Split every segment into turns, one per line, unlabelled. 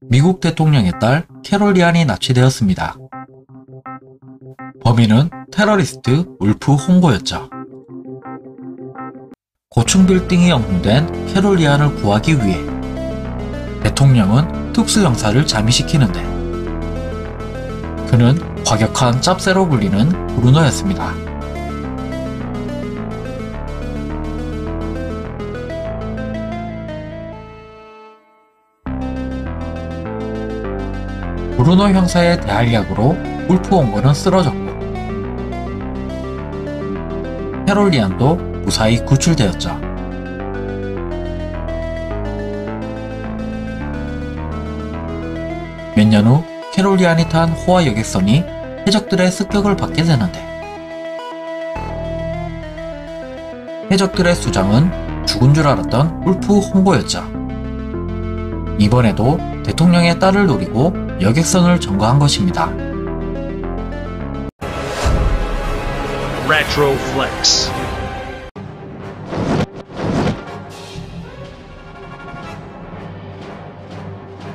미국 대통령의 딸 캐롤리안이 납치되었습니다. 범인은 테러리스트 울프 홍보였죠. 고층 빌딩이 영웅된 캐롤리안을 구하기 위해 대통령은 특수형사를 잠입시키는데 그는 과격한 짭새로 불리는 브루노였습니다. 브루노 형사의 대활약으로 울프 원고는 쓰러졌고 캐롤리안도 무사히 구출되었죠. 몇 년 후 캐롤리안이 탄 호화 여객선이 해적들의 습격을 받게 되는데 해적들의 수장은 죽은 줄 알았던 울프 홍보였죠. 이번에도 대통령의 딸을 노리고 여객선을 점거한 것입니다.
Retro Flex.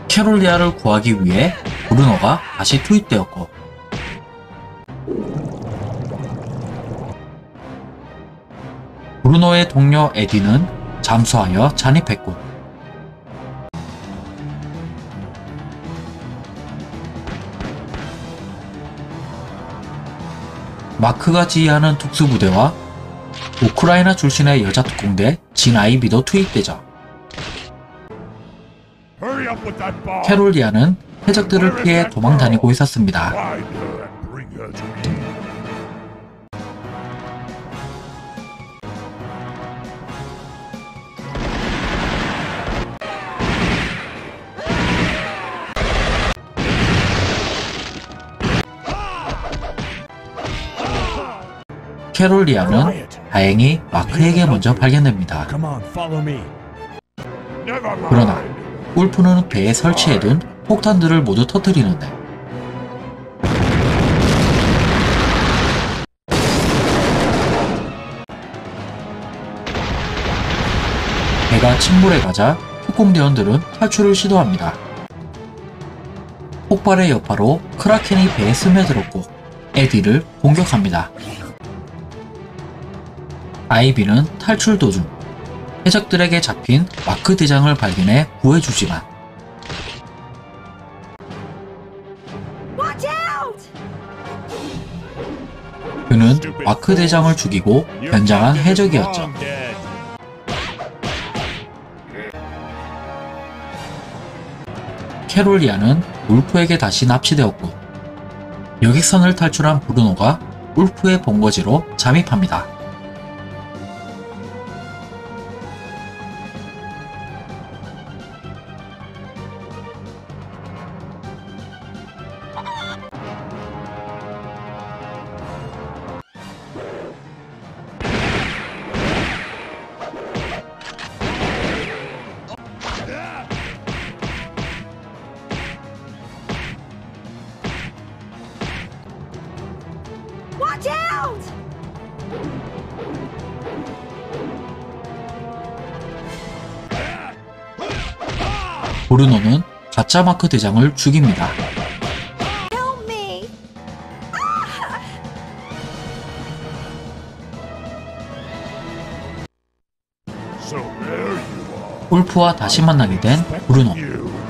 캐롤리아를 구하기 위해 브루노가 다시 투입되었고 브루노의 동료 에디는 잠수하여 잔입했고 마크가 지휘하는 특수부대와 우크라이나 출신의 여자 특공대 진 아이비도
bomb.
캐롤리아는 해적들을 피해 도망 다니고 있었습니다. 캐롤리아는 다행히 마크에게 먼저 발견됩니다. 그러나 울프는 배에 설치해둔 폭탄들을 모두 터뜨리는데 배가 침몰해 가자 특공대원들은 탈출을 시도합니다. 폭발의 여파로 크라켄이 배에 스며들었고 에디를 공격합니다. 아이비는 탈출 도중 해적들에게 잡힌 마크 대장을 발견해 구해주지만! 그는 마크 대장을 죽이고 변장한 해적이었죠. 캐롤리아는 울프에게 다시 납치되었고 여객선을 탈출한 브루노가 울프의 본거지로 잠입합니다.
Out!
브루노는 가짜 마크 대장을 죽입니다. 울프와 다시 만나게 된 브루노.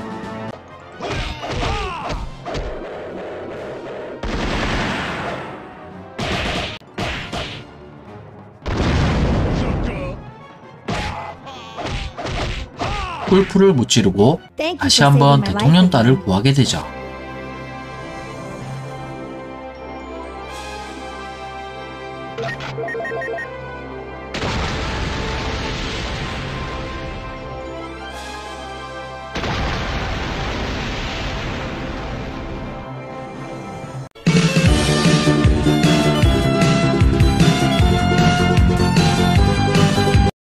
울프를 무찌르고 다시 한번 대통령 딸을. 구하게 되죠.